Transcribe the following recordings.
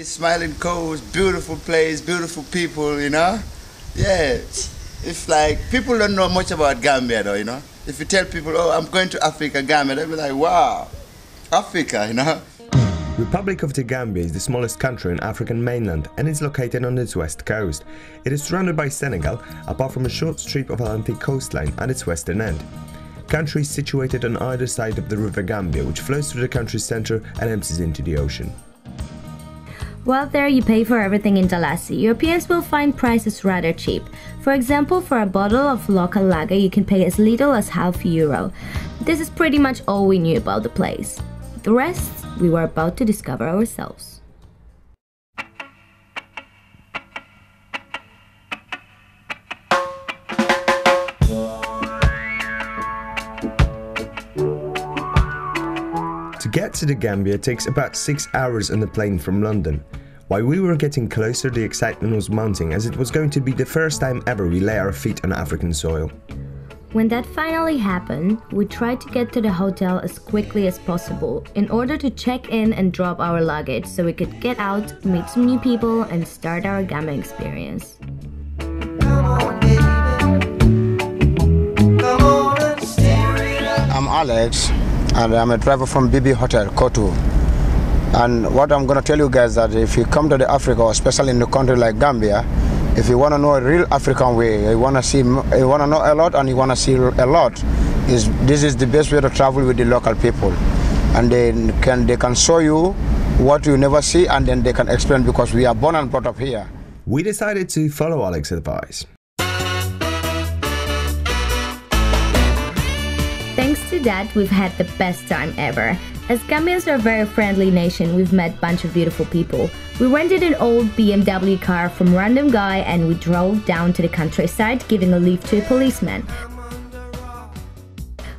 Smiling Coast, beautiful place, beautiful people, you know? Yeah. It's like people don't know much about Gambia though, you know? If you tell people, oh, I'm going to Africa, Gambia, they'll be like, wow, Africa, you know? Republic of the Gambia is the smallest country in African mainland and is located on its west coast. It is surrounded by Senegal, apart from a short strip of Atlantic coastline at its western end. Country is situated on either side of the River Gambia, which flows through the country's center and empties into the ocean. While there you pay for everything in Dalasi, Europeans will find prices rather cheap. For example, for a bottle of local lager you can pay as little as half euro. This is pretty much all we knew about the place. The rest we were about to discover ourselves. To get to the Gambia takes about 6 hours on the plane from London. While we were getting closer, the excitement was mounting as it was going to be the first time ever we lay our feet on African soil. When that finally happened, we tried to get to the hotel as quickly as possible in order to check in and drop our luggage so we could get out, meet some new people, and start our Gambia experience. I'm Alex, and I'm a driver from BB Hotel, Kotu. And what I'm going to tell you guys that if you come to the Africa, especially in a country like Gambia, if you want to know a real African way, you want to see, you want to know a lot, and you want to see a lot, is this is the best way to travel with the local people, and they can they can show you what you never see, and then they can explain because we are born and brought up here. We decided to follow Alex's advice. Thanks to that, we've had the best time ever. As Gambians are a very friendly nation, we've met a bunch of beautiful people. We rented an old BMW car from random guy and we drove down to the countryside giving a lift to a policeman.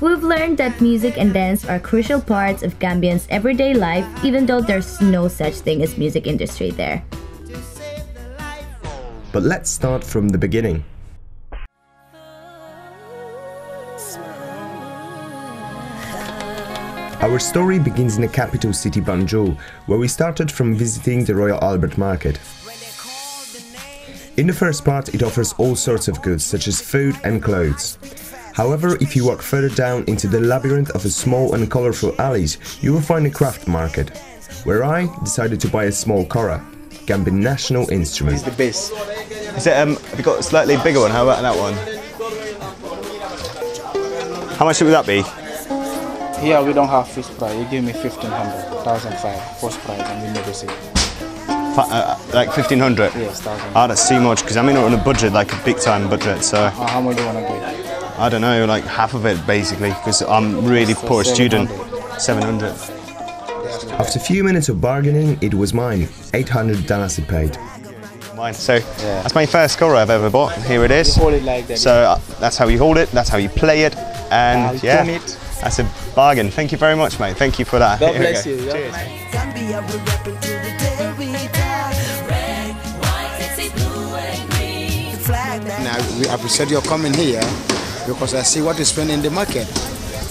We've learned that music and dance are crucial parts of Gambians' everyday life even though there's no such thing as music industry there. But let's start from the beginning. Our story begins in the capital city Banjul, where we started from visiting the Royal Albert Market. In the first part, it offers all sorts of goods, such as food and clothes. However, if you walk further down into the labyrinth of small and colorful alleys, you will find a craft market, where I decided to buy a small kora, Gambian national instrument. It's the bass. Is it, um, have you got a slightly bigger one? How about that one? How much would that be? Here we don't have fixed price. You give me 1500, 1005 first price and we negotiate. Fa- uh, like 1500? Yes, 1000. Ah, that's too much because I'm in on a budget, like a big time budget. So Uh, how much do you want to give? I don't know, like half of it basically because I'm really So poor student. 700. 700. After a few minutes of bargaining, it was mine, 800 dollars it paid. Mine. So that's my first kora I've ever bought. Here it is. You hold it like that. So uh, that's how you hold it. That's how you play it. And I'll yeah, it. that's a bargain. Thank you very much, mate. Thank you for that. God Here bless you. yeah. Cheers. We're rapping till the day we die. Red, white, sexy, blue, and green. The flag that Now we appreciate your coming here because I see what you spend in the market.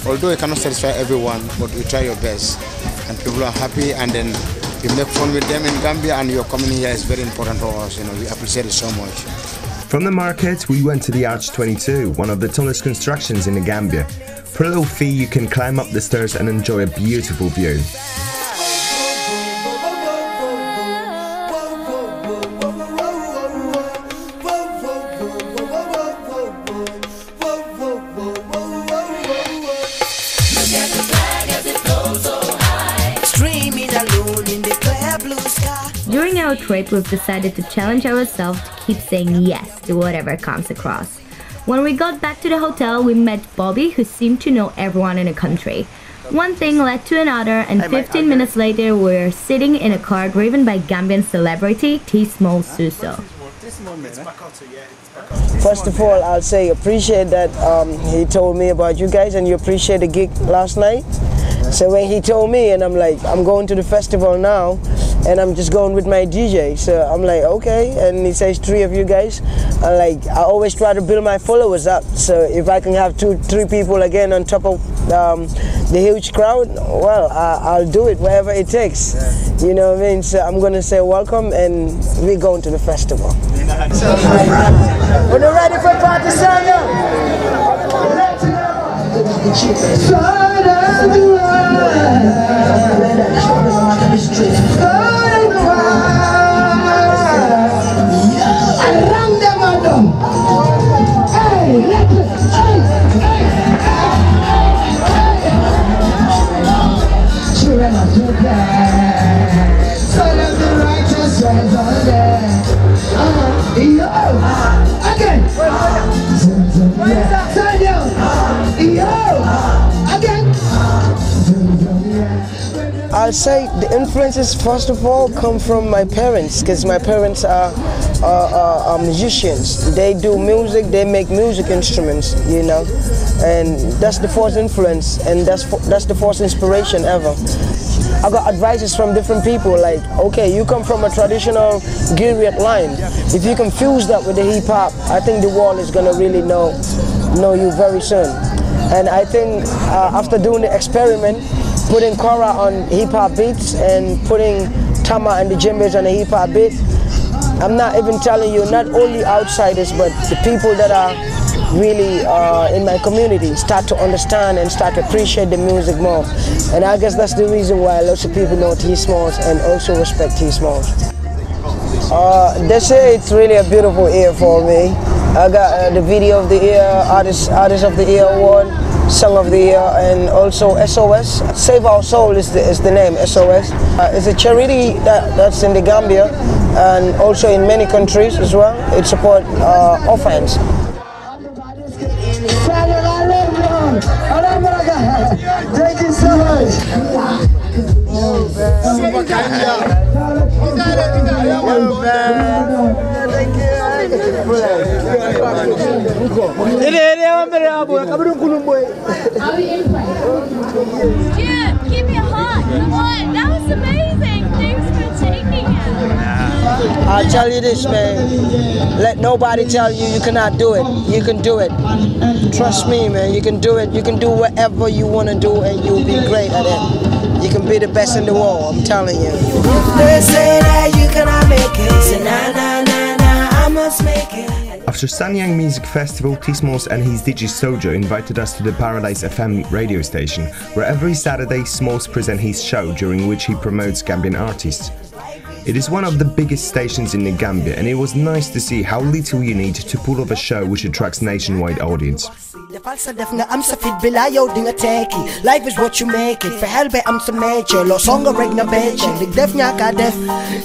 Although you cannot satisfy everyone, but you try your best, and people are happy, and then you make fun with them in Gambia, and your coming here is very important for us. You know, we appreciate it so much. From the market, we went to the Arch 22, one of the tallest constructions in the Gambia. For a little fee, you can climb up the stairs and enjoy a beautiful view. Our trip, we've decided to challenge ourselves to keep saying yes to whatever comes across. When we got back to the hotel, we met Bobby, who seemed to know everyone in the country. One thing led to another, and 15 minutes later, we were sitting in a car driven by Gambian celebrity T Smallz Suso. First of all, I'll say appreciate that um, he told me about you guys and you appreciate the gig last night. So when he told me and I'm like, I'm going to the festival now and I'm just going with my DJ. So I'm like, okay. And he says three of you guys. I'm like, I always try to build my followers up. So if I can have two, three people again on top of um, the huge crowd, well, I, I'll do it wherever it takes. You know what I mean? So I'm gonna say welcome, and we're going to the festival. When you're ready for party, I'll influences first of all come from my parents because my parents are, are, are, musicians. They do music, they make music instruments, you know, and that's the first influence and that's that's the first inspiration ever. I got advices from different people like, okay, you come from a traditional griot line. If you confuse that with the hip hop, I think the world is gonna really know know you very soon. And I think uh, after doing the experiment, putting Kora on hip hop beats and putting Tama and the djembes on a hip hop beat, I'm not even telling you, not only outsiders, but the people that are really uh, in my community start to understand and start to appreciate the music more. And I guess that's the reason why lots of people know T Smallz and also respect T Smallz. Uh, they say it's really a beautiful year for me. I got uh, the video of the year, artist artist of the year award, song of the year, and also SOS. Save Our Soul is the, is the name SOS. Uh, it's a charity that, that's in the Gambia and also in many countries as well. It supports uh, orphans. Thank you so much. Yeah, keep it hot. Come on, that was amazing. Thanks for taking it. I'll tell you this, man. Let nobody tell you you cannot do it. You can do it. Trust me, man. You can do it. You can do whatever you want to do, and you'll be great at it. You can be the best in the world. I'm telling you. They say that you cannot make it. Say nah nah nah After Sanyang Music Festival, T-Smallz and his DJ Sojo invited us to the Paradise FM radio station, where every Saturday Smallz presents his show during which he promotes Gambian artists. It is one of the biggest stations in the Gambia and it was nice to see how little you need to pull off a show which attracts nationwide audience. Defal sa def nga am sa fit bila yow di nga tekki Life is what you make it Fexeel ba am sa meche Lo songa rek na beche Lig def ña def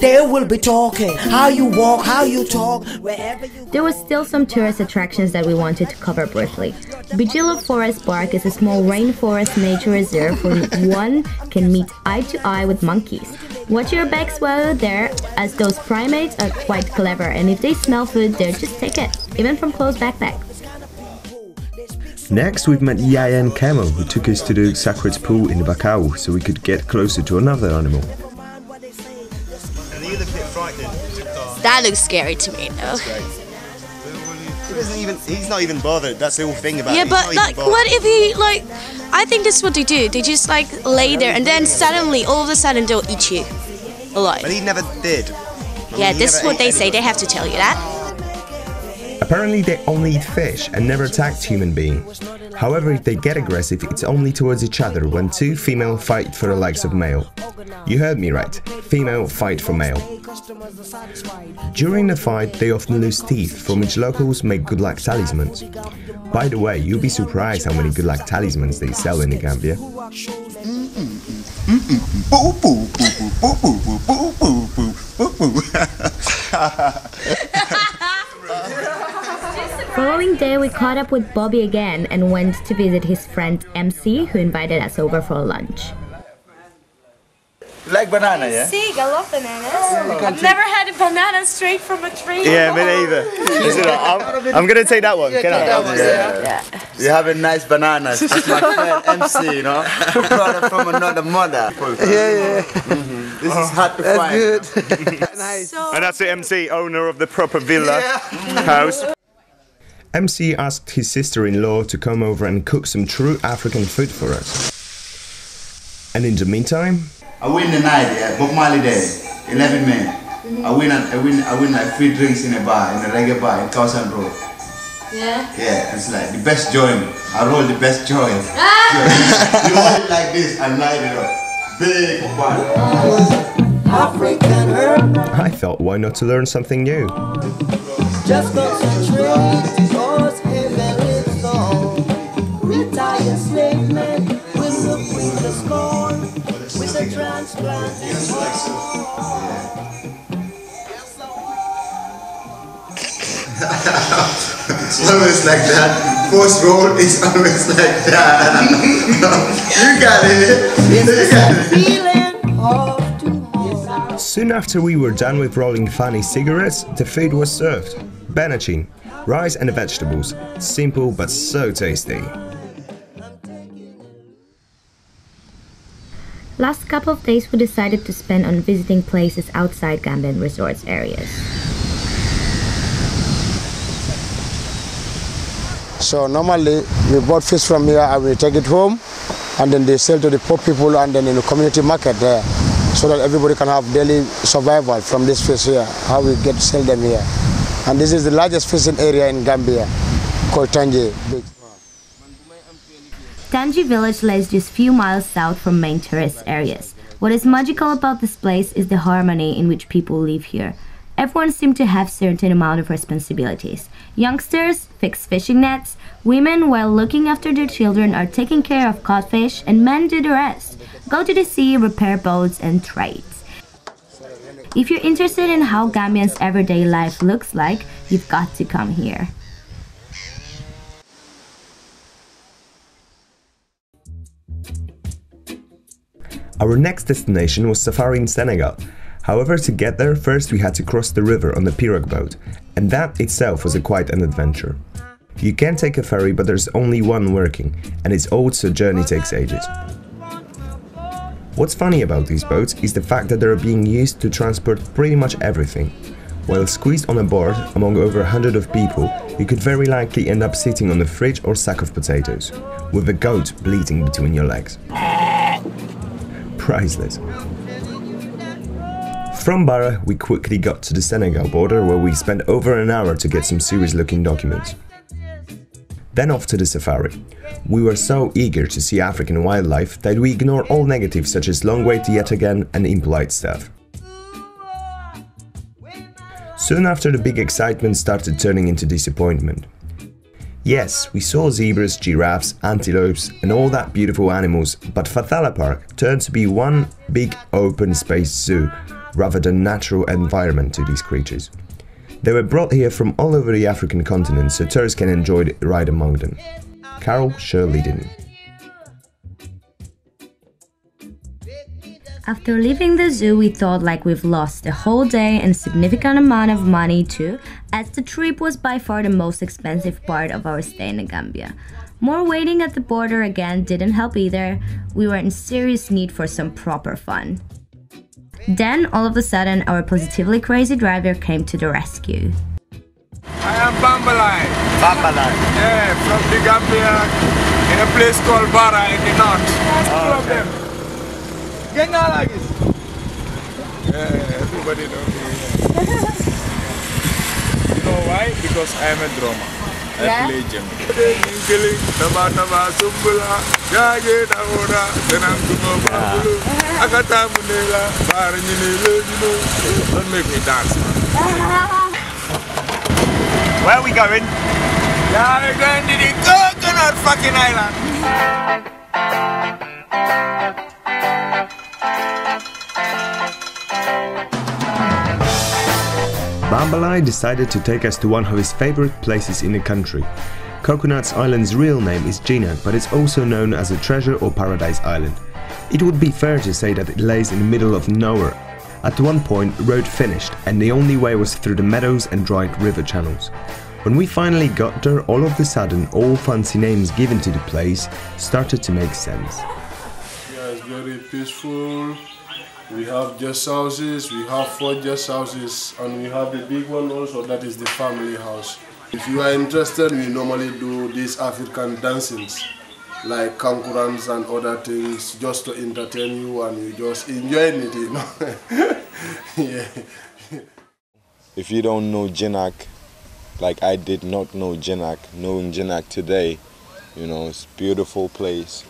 They will be talking How you walk, how you talk Wherever you There was still some tourist attractions that we wanted to cover briefly. Bijilo Forest Park is a small rainforest nature reserve where one can meet eye to eye with monkeys. Watch your backs while you're there, as those primates are quite clever and if they smell food, they'll just take it, even from closed backpacks. Next, we've met Yayan Camel, who took us to the sacred pool in Bakau, so we could get closer to another animal. And you look a bit frightened. That looks scary to me, though. He doesn't even. He's not even bothered. That's the whole thing about Yeah, it. He's but like, what if he like? I think this is what they do. They just like lay there, and then suddenly, all of a sudden, they'll eat you alive. But he never did. Yeah, he this is what ate they say. They have to tell you that. Apparently, they only eat fish and never attacked human beings. However, if they get aggressive, it's only towards each other when two female fight for the likes of male. You heard me right. Female fight for male. During the fight, they often lose teeth, from which locals make good luck talismans. By the way, you'll be surprised how many good luck talismans they sell in the Gambia. Following day, we caught up with Bobby again and went to visit his friend MC, who invited us over for lunch like banana, yeah? Sig, I love bananas. Oh, I've never had a banana straight from a tree. Yeah, me neither. I'm, I'm gonna take that one. Can I? Yeah. You have a nice bananas. That's my friend MC, you know? Brother from another mother. Yeah, yeah. Mm-hmm. This is oh, hard to That's find. good. nice. And that's the MC, owner of the proper villa house. MC asked his sister in law to come over and cook some true African food for us. And in the meantime, I win the night, yeah, Bob Marley Day, 11 men. I win, I win, I win like free drinks in a bar, in a reggae bar in Cowson Road. Yeah. Yeah, it's like the best joint. I roll the best joint. Ah! you hold it like this and light it up. Big one. African herb, I thought why not to learn something new? just concentrate, a transplant. always like that. Post roll is always like that. you got it. You got it. Soon after we were done with rolling funny cigarettes, the food was served. Benachin, rice and vegetables. Simple but so tasty. Last couple of days we decided to spend on visiting places outside Gambian resorts areas. So normally we bought fish from here and we take it home and then they sell to the poor people and then in the community market there so that everybody can have daily survival from this fish here, how we get sell them here. And this is the largest fishing area in Gambia called Tanji Beach. Tanji village lies just few miles south from main tourist areas. What is magical about this place is the harmony in which people live here. Everyone seems to have certain amount of responsibilities. Youngsters fix fishing nets, women while looking after their children are taking care of caught fish, and men do the rest. Go to the sea, repair boats and trades. If you're interested in how Gambians' everyday life looks like, you've got to come here. Our next destination was Safari in Senegal. However, to get there, first we had to cross the river on the pirogue boat, and that itself was a quite an adventure. You can take a ferry, but there's only one working, and it's old so journey takes ages. What's funny about these boats is the fact that they're being used to transport pretty much everything. While squeezed on a board among over a hundred of people, you could very likely end up sitting on a fridge or sack of potatoes, with a goat bleating between your legs. Priceless. From Barra, we quickly got to the Senegal border where we spent over an hour to get some serious looking documents. Then off to the safari. We were so eager to see African wildlife that we ignore all negatives such as long wait yet again and impolite stuff. Soon after the big excitement started turning into disappointment. Yes, we saw zebras, giraffes, antelopes, and all that beautiful animals, but Fathala Park turned to be one big open space zoo rather than natural environment to these creatures. They were brought here from all over the African continent so tourists can enjoy the ride among them. Carol surely didn't. After leaving the zoo, we thought like we've lost a whole day and significant amount of money too, as the trip was by far the most expensive part of our stay in Gambia. More waiting at the border again didn't help either. We were in serious need for some proper fun. Then, all of a sudden, our positively crazy driver came to the rescue. I am Bambalai. Bambalai. Yeah, from the Gambia, in a place called Barra in the north. Two of like this. Yeah, everybody know me. yeah. you know why? Because I am a drummer. I Yeah? play djembe. Kili, taba taba sumbula, jaje dawoda, tenang kumo babulu, akata munela, bar nyinele, you know. Don't make me dance. Where are we going? Yeah, we're going to the coconut fucking island. Bambalai decided to take us to one of his favorite places in the country. Coconuts Island's real name is Ginak, but it's also known as a treasure or paradise island. It would be fair to say that it lays in the middle of nowhere. At one point, the road finished, and the only way was through the meadows and dried river channels. When we finally got there, all of a sudden, all fancy names given to the place started to make sense. Yeah, it's very peaceful. We have guest houses, we have four guest houses, and we have the big one also, that is the family house. If you are interested, we normally do these African dancings like kankurans and other things just to entertain you and you just enjoy it, you know. yeah. If you don't know Jinak, like I did not know Jinak, knowing Jinak today, you know, it's beautiful place.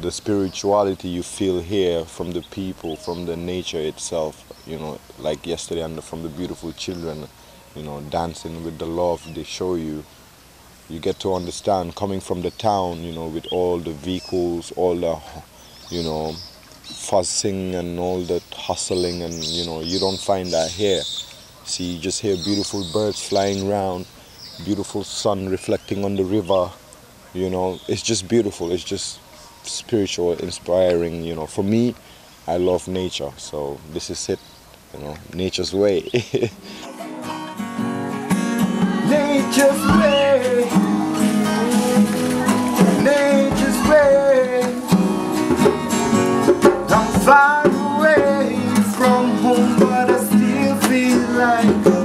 The spirituality you feel here from the people, from the nature itself, you know, like yesterday and from the beautiful children, you know, dancing with the love they show you. You get to understand coming from the town, you know, with all the vehicles, all the, you know, fussing and all that hustling and, you know, you don't find that here. See, you just hear beautiful birds flying around, beautiful sun reflecting on the river. You know, it's just beautiful. It's just spiritual, inspiring. You know, for me, I love nature, so this is it. You know, nature's way. Nature's way. Nature's way. I'm far away from home, but I still feel like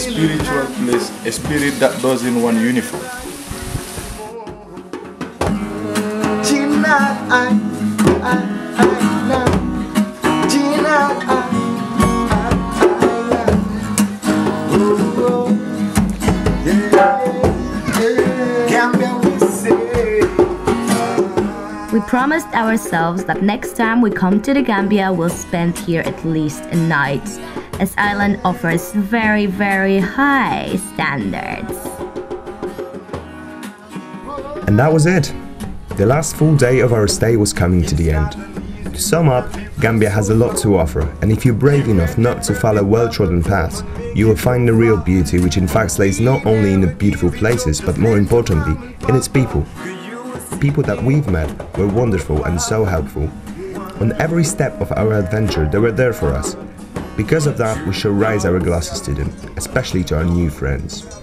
spiritual place, a spirit that doesn't want uniform. Gina, I, I, I love. Gina, I, I, I love. Oh. Yeah, yeah. Gambia, we say. We promised ourselves that next time we come to the Gambia, we'll spend here at least a night, as Island offers very, very high standards. And that was it. The last full day of our stay was coming to the end. To sum up, Gambia has a lot to offer, and if you're brave enough not to follow well-trodden paths, you will find the real beauty which in fact lays not only in the beautiful places, but more importantly, in its people. People that we've met were wonderful and so helpful. On every step of our adventure, they were there for us. Because of that, we shall raise our glasses to them, especially to our new friends.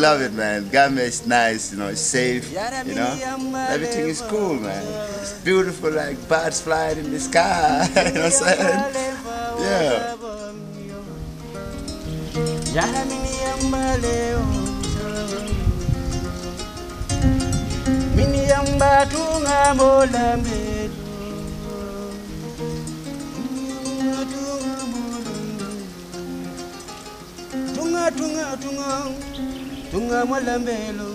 Love it, man. Gambia is nice, you know, it's safe, you know. Everything is cool, man. It's beautiful, like birds flying in the sky. you know what I'm saying? Yeah. Tunga Tunga tunga tunga tunga molambelo